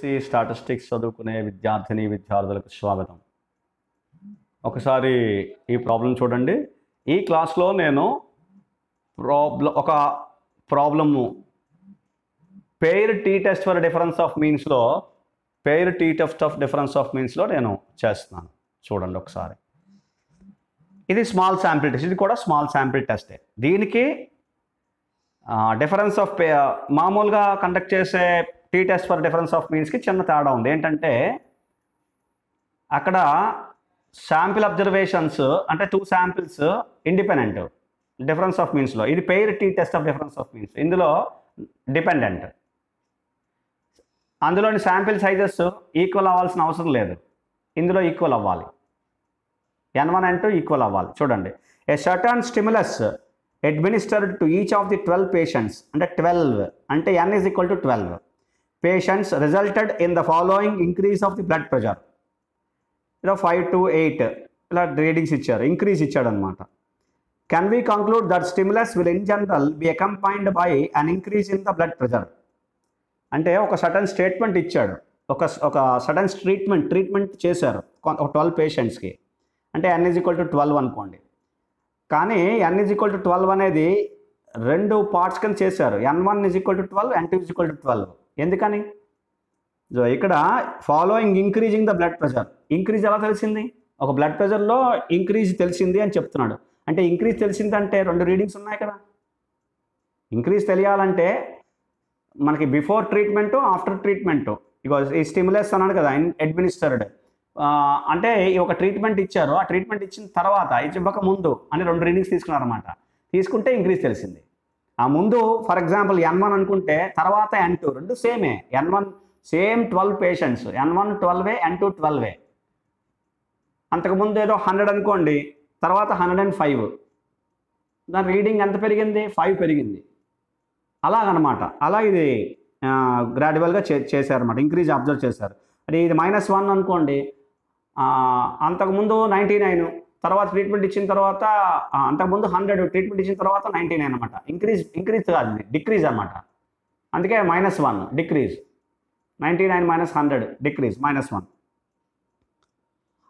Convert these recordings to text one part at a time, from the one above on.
C statistics చదువుకునే విద్యార్థిని విద్యార్థులకు స్వాగతం. ఒకసారి ఈ ప్రాబ్లం చూడండి. ఈ క్లాస్లో నేను ప్రాబ్లం ఒక problem. Pair t test for difference of మీన్స్లో pair t test of difference of మీన్స్లో నేను చేస్తున్నాను. చూడండి ఒకసారి. ఇది స్మాల్ శాంపిల్ టెస్ట్ ఇది కూడా స్మాల్ శాంపిల్ టెస్టే. దీనికి డిఫరెన్స్ ఆఫ్ పే మామూలుగా కండక్ట్ చేసే t test for difference of మీన్స్కి చిన్న తేడా ఉంది. ఏంటంటే అక్కడ శాంపిల్ అబ్జర్వేషన్స్ అంటే two samples independent difference of మీన్స్లో ఇది pair t test of difference of means ఇందులో డిపెండెంట్ అందులోని శాంపిల్ సైజెస్ ఈక్వల్ అవ్వాల్సిన అవసరం లేదు. ఇందులో ఈక్వల్ అవ్వాలి. N one and two equal అవ్వాలి. చూడండి. A certain stimulus administered to each of the twelve patients అంటే ట్వెల్వ్ అంటే n is equal to twelve patients resulted in the following increase of the blood pressure ఇలా five to eight ఇలా readings ఇచ్చారు. Increase ఇచ్చాడు అనమాట can we conclude that stimulus will in general be accompanied by an increase in the blood pressure అంటే ఒక sudden statement ఇచ్చాడు. ఒక ఒక సడన్ ట్రీట్మెంట్ ట్రీట్మెంట్ చేశారు ఒక ట్వెల్వ్ పేషెంట్స్కి అంటే n is equal to twelve అనుకోండి. కానీ n is equal to twelve అనేది రెండు పార్ట్స్ కింద చేశారు. N one is equal to twelve n two is equal to twelve ఎందుకని? సో ఇక్కడ following increasing the blood pressure increase ఎలా తెలిసింది? ఒక బ్లడ్ ప్రెషర్లో ఇంక్రీజ్ తెలిసింది అని చెప్తున్నాడు. అంటే ఇంక్రీజ్ తెలిసిందంటే రెండు రీడింగ్స్ ఉన్నాయి కదా. ఇంక్రీజ్ తెలియాలంటే మనకి బిఫోర్ ట్రీట్మెంటు ఆఫ్టర్ ట్రీట్మెంటు ఇగో ఈ స్టిములస్ అన్నాడు కదా అడ్మినిస్టర్డ్ అంటే ఒక ట్రీట్మెంట్ ఇచ్చారు. ఆ ట్రీట్మెంట్ ఇచ్చిన తర్వాత ఇవ్వక ముందు అని రెండు రీడింగ్స్ తీసుకున్నారన్నమాట. తీసుకుంటే ఇంక్రీజ్ తెలిసింది. ఆ ముందు ఫర్ ఎగ్జాంపుల్ ఎన్ వన్ అనుకుంటే తర్వాత ఎన్ టూ రెండు సేమే n one same twelve patients n one ట్వెల్వే ఎన్ టూ ట్వెల్వే అంతకుముందు ఏదో హండ్రెడ్ అనుకోండి తర్వాత హండ్రెడ్ అండ్ ఫైవ్ దాని రీడింగ్ ఎంత పెరిగింది? ఫైవ్ పెరిగింది. అలాగనమాట. అలా ఇది గ్రాడ్యువల్గా చే చేశారన్నమాట. ఇంక్రీజ్ అబ్జర్వ్ చేశారు. అది ఇది మైనస్ వన్ అనుకోండి అంతకుముందు నైంటీ నైన్ తర్వాత ట్రీట్మెంట్ ఇచ్చిన తర్వాత అంతకుముందు హండ్రెడ్ ట్రీట్మెంట్ ఇచ్చిన తర్వాత నైంటీ నైన్ అనమాట ఇంక్రీజ్ ఇంక్రీజ్ కాదు డిక్రీజ్ అనమాట అందుకే minus one decrease ninety nine minus hundred decrease minus one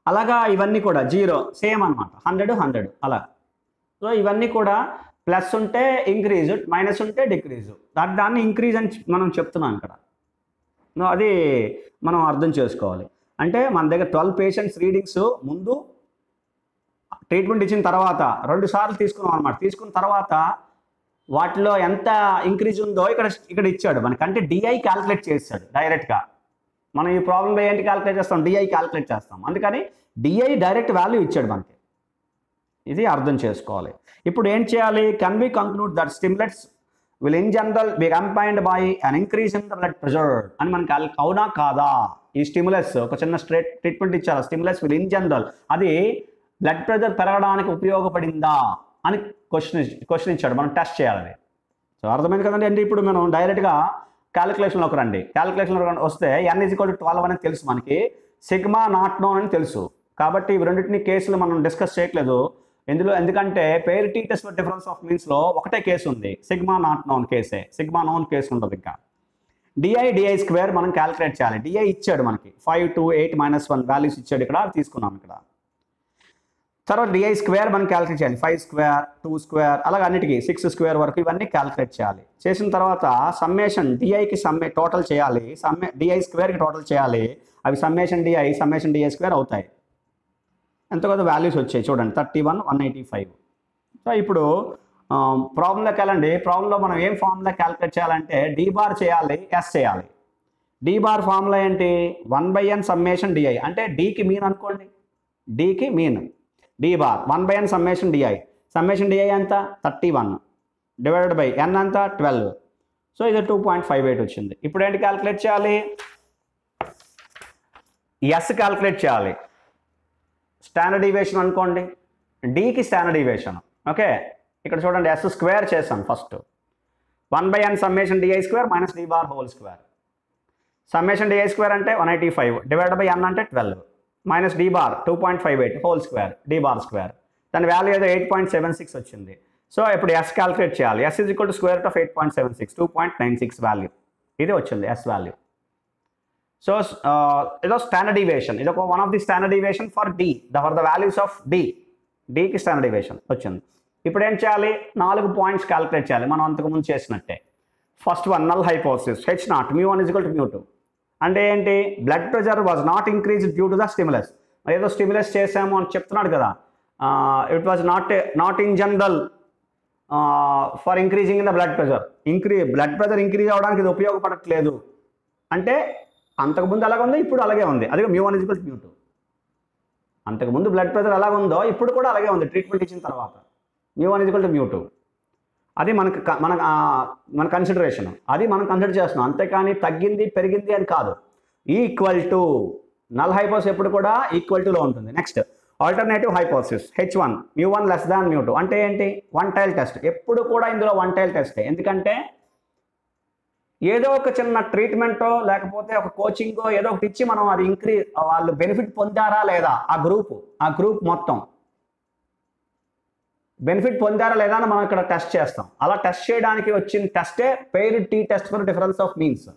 అలాగా ఇవన్నీ కూడా జీరో సేమ్ అనమాట హండ్రెడ్ హండ్రెడ్ అలా. సో ఇవన్నీ కూడా ప్లస్ ఉంటే ఇంక్రీజ్ మైనస్ ఉంటే డిక్రీజ్ దాన్ని దాన్ని ఇంక్రీజ్ అని మనం చెప్తున్నాం ఇక్కడ. అది మనం అర్థం చేసుకోవాలి. అంటే మన దగ్గర ట్వెల్వ్ పేషెంట్స్ రీడింగ్స్ ముందు ట్రీట్మెంట్ ఇచ్చిన తర్వాత రెండు సార్లు తీసుకున్నాం అనమాట తీసుకున్న తర్వాత వాటిలో ఎంత ఇంక్రీజ్ ఉందో ఇక్కడ ఇక్కడ ఇచ్చాడు. మనకంటే డిఐ క్యాలిక్యులేట్ చేస్తాడు డైరెక్ట్గా మనం ఈ ప్రాబ్లంలో ఏంటి క్యాలిక్యులేట్ చేస్తాం? డిఐ క్యాలిక్యులేట్ చేస్తాం. అందుకని డిఐ డైరెక్ట్ వాల్యూ ఇచ్చాడు మనకి. ఇది అర్థం చేసుకోవాలి. ఇప్పుడు ఏం చేయాలి? Can be conclude that stimulates will in general be combined by an increase in the blood pressure అని మనకి అవునా కాదా? ఈ స్టిములస్ ఒక చిన్న స్ట్రేట్ ట్రీట్మెంట్ ఇచ్చారు. స్టిములస్ విల్ ఇన్ జనరల్ అది బ్లడ్ ప్రెషర్ పెరగడానికి ఉపయోగపడిందా అని క్వశ్చన్ క్వశ్చన్ ఇచ్చాడు. మనం టెస్ట్ చేయాలి. సో అర్థమైంది కదండి? అంటే ఇప్పుడు మనం డైరెక్ట్గా క్యాలిక్యులేషన్లోకి రండి. క్యాలిక్యులేషన్లో వస్తే n is equal to twelve అనేది తెలుసు మనకి. సిగ్మా నాట్ నోన్ అని తెలుసు. కాబట్టి ఇవి రెండింటిని కేసులు మనం డిస్కస్ చేయట్లేదు. ఇందులో ఎందుకంటే pair t test for difference of మీన్స్లో ఒకటే కేసు ఉంది. సిగ్మా నాట్ నోన్ కేసే సిగ్మా నోన్ కేసు ఉంటుంది ఇంకా. డిఐ డిఐ స్క్వేర్ మనం క్యాలిక్యులేట్ చేయాలి. డిఐ ఇచ్చాడు మనకి. Five two eight minus one values ఇచ్చాడు ఇక్కడ. తీసుకున్నాం ఇక్కడ. తర్వాత డిఐ స్క్వేర్ మనం క్యాలిక్యులేట్ చేయాలి. ఫైవ్ స్క్వేర్ టూ స్క్వేర్ అలాగే అన్నిటికీ సిక్స్ స్క్వేర్ వరకు ఇవన్నీ క్యాలిక్యులేట్ చేయాలి. చేసిన తర్వాత సమ్మేషన్ డిఐకి సమ్మే టోటల్ చేయాలి. సమ్మే డిఐ స్క్వేర్కి టోటల్ చేయాలి. అవి summation d i summation d i square అవుతాయి. ఎంత కొంత వాల్యూస్ వచ్చాయి చూడండి. Thirty one one eighty five so ఇప్పుడు um, ప్రాబ్లంలోకి వెళ్ళండి. ప్రాబ్లంలో మనం ఏం ఫార్ములా క్యాలిక్యులేట్ చేయాలంటే డి బార్ చేయాలి ఎస్ చేయాలి. డి బార్ ఫార్ములా ఏంటి? One by n summation d i అంటే డికి మీన్ అనుకోండి. డీకి mean d bar one by n summation d i summation d i ఎంత? Thirty one divided by n అంత twelve so ఇది two point five eight వచ్చింది. ఇప్పుడు ఏంటి క్యాలిక్యులేట్ చేయాలి? ఎస్ క్యాలిక్యులేట్ చేయాలి. స్టాండర్డ్ ఈవేషన్ అనుకోండి. డికి స్టాండర్డ్ ఈవేషన్ ఓకే ఇక్కడ చూడండి ఎస్ స్క్వేర్ చేసాం first one by n summation d i square minus d bar whole square summation d i square అంటే one eighty five divide by n అంటే twelve minus d bar two point five eight whole square d bar square. దాని value ఏదో eight point seven six వచ్చింది. So ఇప్పుడు S calculate చేయాలి. S is equal to square of eight point seven six two point nine six value ఇది వచ్చింది yes value so ఏదో standard deviation ఇది ఒక one of the standard deviation for d the for the values of d డికి standard deviation వచ్చింది. ఇప్పుడు ఏం చేయాలి? నాలుగు పాయింట్స్ క్యాలిక్యులేట్ చేయాలి. మనం అంతకుముందు చేసినట్టే. First one null hypothesis H naught mu one is equal to mu two అంటే ఏంటి? Blood pressure was not increase due to the stimulus ఏదో స్టిమ్యులస్ చేసాము అని చెప్తున్నాడు కదా. It was not not in general for increasing in the blood pressure increase blood pressure increase అవ్వడానికి ఇది ఉపయోగపడట్లేదు. అంటే అంతకుముందు అలాగే ఉంది ఇప్పుడు అలాగే ఉంది. అదే mu one is equal mu two అంతకుముందు బ్లడ్ ప్రెషర్ ఎలా ఉందో ఇప్పుడు కూడా అలాగే ఉంది. ట్రీట్మెంట్ ఇచ్చిన తర్వాత. Mu one is equal to mu two అది మనకు మన మన కన్సిడరేషన్ అది మనం కన్సిడర్ చేస్తున్నాం. అంతేకాని తగ్గింది పెరిగింది అని కాదు. ఈక్వల్ టు నల్ హైపోస్ ఎప్పుడు కూడా ఈక్వల్ టులో ఉంటుంది. Next alternative hypothesis H one mu one less than mu two అంటే ఏంటి? వన్ టైల్ టెస్ట్ ఎప్పుడు కూడా ఇందులో వన్ టైల్ టెస్టే ఎందుకంటే ఏదో ఒక చిన్న ట్రీట్మెంటో లేకపోతే ఒక కోచింగో ఏదో ఒకటి ఇచ్చి మనం అది ఇంక్రీ వాళ్ళు బెనిఫిట్ పొందారా లేదా? ఆ గ్రూప్ ఆ గ్రూప్ మొత్తం. బెనిఫిట్ పొందారా లేదా అని మనం ఇక్కడ టెస్ట్ చేస్తాం. అలా టెస్ట్ చేయడానికి వచ్చిన టెస్టే pair t test for difference of means.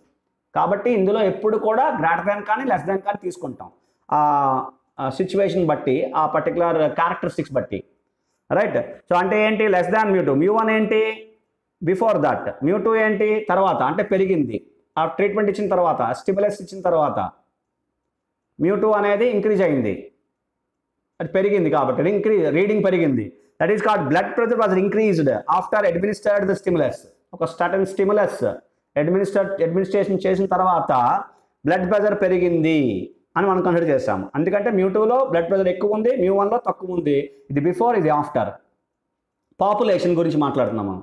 కాబట్టి ఇందులో ఎప్పుడు కూడా గ్రేటర్ దాన్ కానీ లెస్ దాన్ కానీ తీసుకుంటాం. ఆ సిచ్యువేషన్ బట్టి ఆ పర్టికులర్ క్యారెక్టరిస్టిక్స్ బట్టి. రైట్? సో అంటే ఏంటి? Less than mu two. Mu one ఏంటి? Before that. మ్యూ టూ ఏంటి? తర్వాత అంటే పెరిగింది. ఆ ట్రీట్మెంట్ ఇచ్చిన తర్వాత స్టిబులస్ ఇచ్చిన తర్వాత మ్యూ టూ అనేది ఇంక్రీజ్ అయింది. అది పెరిగింది కాబట్టి ఇంక్రీజ్ రీడింగ్ పెరిగింది. That is called blood pressure was increased after administered the stimulus ఒక స్టటన్ స్టిములస్ అడ్మినిస్టర్ అడ్మినిస్ట్రేషన్ చేసిన తర్వాత బ్లడ్ ప్రెషర్ పెరిగింది అని మనం కన్సిడర్ చేస్తాము ఎందుకంటే మ్యూ టూలో బ్లడ్ ప్రెషర్ ఎక్కువ ఉంది మ్యూ వన్లో తక్కువ ఉంది. ఇది బిఫోర్ ఇది ఆఫ్టర్ పాపులేషన్ గురించి మాట్లాడుతున్నాం మనం.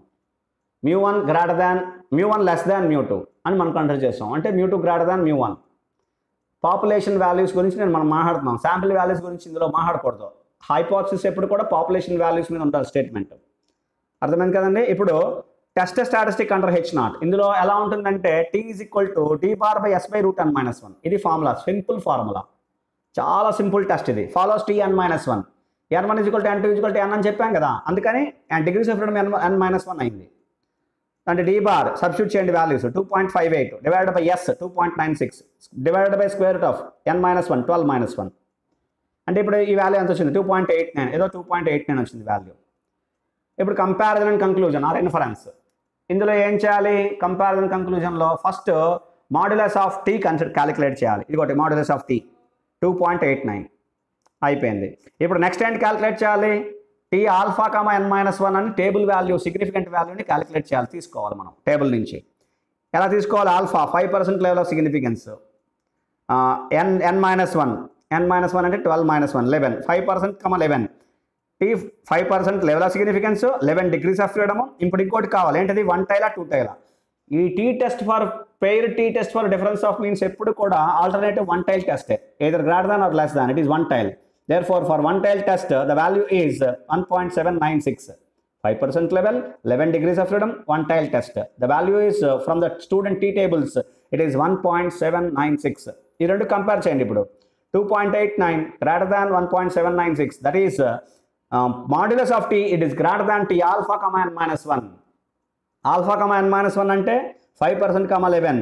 Mu one greater than mu one less than mu two అని మనం కన్సిడర్ చేస్తాం అంటే mu two greater than mu one population values గురించి నేను మనం మాట్లాడుతున్నాం. శాంపిల్ వాల్యూస్ గురించి ఇందులో మాట్లాడకూడదు. హైపోథసిస్ ఎప్పుడు కూడా పాపులేషన్ వాల్యూస్ మీద ఉంటుంది స్టేట్మెంట్ అర్థమైంది కదండి? ఇప్పుడు test statistic under H naught ఇందులో ఎలా ఉంటుందంటే t is equal to t bar by s by root n minus one ఇది ఫార్ములా సింపుల్ ఫార్ములా చాలా సింపుల్ టెస్ట్ ఇది. Follows t n minus one n one is equal to n two is equal to n అని చెప్పాం కదా? అందుకని degrees of freedom n n minus one అయింది. అంటే D bar substitute చేయండి values two point five eight divided by s two point nine six divided by square root of n minus one twelve minus one అంటే ఇప్పుడు ఈ value ఎంత వచ్చింది? Two point eight nine ఏదో two point eight nine వచ్చింది value ఇప్పుడు comparison and conclusion or inference ఇందులో ఏం చేయాలి? Comparison కంక్లూజన్లో first modulus of t consider calculate చేయాలి. ఇదిగోటి modulus of t two point eight nine అయిపోయింది. ఇప్పుడు నెక్స్ట్ ఏంటి క్యాలిక్యులేట్ చేయాలి? T alpha comma n minus one అని టేబుల్ వాల్యూ సిగ్నిఫికెంట్ వాల్యూని క్యాలిక్యులేట్ చేయాలి. తీసుకోవాలి మనం టేబుల్ నుంచి. ఎలా తీసుకోవాలి? Alpha five percent level of significance n n minus one n minus one అంటే twelve minus one eleven five percent comma eleven t five percent level of significance eleven degrees of freedom ఇప్పుడు ఇంకోటి కావాలి. ఏంటది? One టైలా two టైలా ఈ t test for pair t test for difference of means ఎప్పుడు కూడా alternative one tail test either greater than or less than it is one tail there for for one tail test the value is one point seven nine six five percent level eleven degrees of freedom one tail test the value is from the student t tables it is one point seven nine six ఈ రెండు compare చేయండి ఇప్పుడు. Two point eight nine greater than one point seven nine six that is modulus of t it is greater than t alpha comma n minus one alpha comma n minus one అంటే five percent comma eleven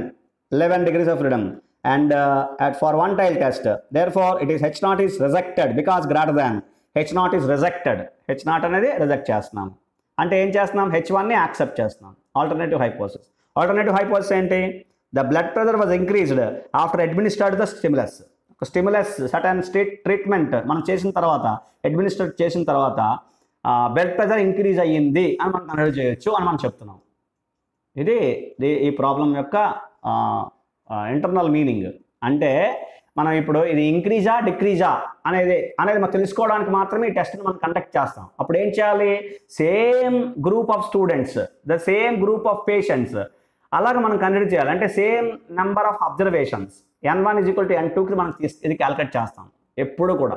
eleven degrees of freedom and at for one tail test there for it is H naught is rejected because greater than H naught is rejected H naught అనేది reject చేస్తున్నాం. అంటే ఏం చేస్తున్నాం? H వన్ని accept చేస్తున్నాం. Alternative హైపోసిస్ alternative hypothesis ఏంటి? The blood pressure was increased after administered the stimulus stimulus certain state treatment మనం చేసిన తర్వాత అడ్మినిస్టర్ చేసిన తర్వాత బ్లడ్ ప్రెషర్ ఇంక్రీజ్ అయ్యింది అని మనం కన్సిడర్ చేయొచ్చు అని మనం చెప్తున్నాం. ఇది ఇది- ఈ ప్రాబ్లం యొక్క ఇంటర్నల్ మీనింగ్ అంటే మనం ఇప్పుడు ఇది ఇంక్రీజా డిక్రీజా అనేది అనేది మనం తెలుసుకోవడానికి మాత్రమే ఈ టెస్ట్ని మనం కండక్ట్ చేస్తాం. అప్పుడు ఏం చేయాలి? Same group of students the same group of patients అలాగే మనం కన్సిడర్ చేయాలి. అంటే same number of observations n one is equal to n టూకి మనం తీసు ఇది క్యాలిక్యులేట్ చేస్తాం. ఎప్పుడు కూడా.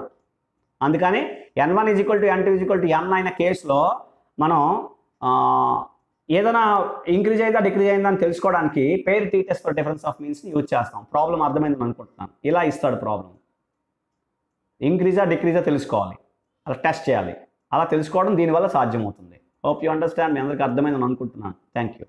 అందుకని n one is equal to n two is equal to n అయిన కేసులో మనం ఏదైనా ఇంక్రీజ్ అయిందా డిక్రీజ్ అయిందా అని తెలుసుకోవడానికి pair t test for difference of మీన్స్ని use చేస్తాం. ప్రాబ్లం అర్థమైందని అనుకుంటున్నాను ఇలా ఇస్తాడు ప్రాబ్లం ఇంక్రీజా డిక్రీజా తెలుసుకోవాలి. అలా టెస్ట్ చేయాలి. అలా తెలుసుకోవడం దీనివల్ల సాధ్యమవుతుంది. హోప్ యూ అండర్స్టాండ్ మీ అందరికీ అర్థమైందని అనుకుంటున్నాను. Thank you